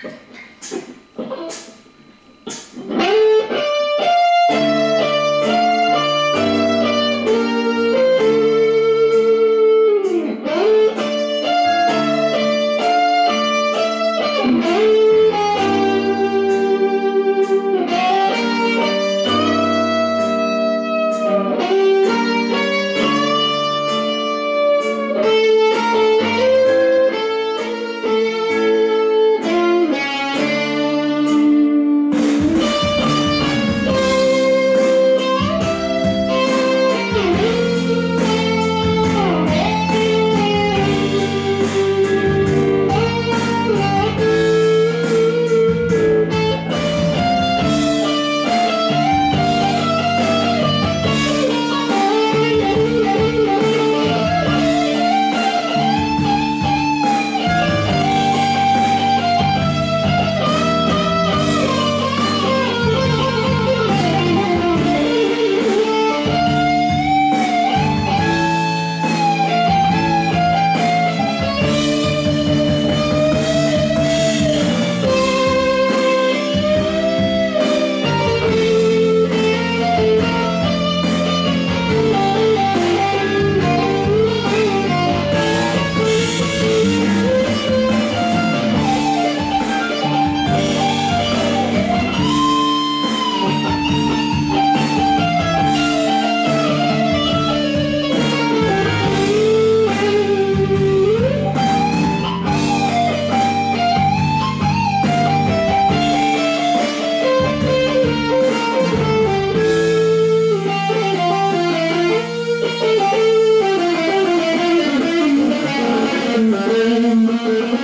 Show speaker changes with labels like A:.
A: Pronto.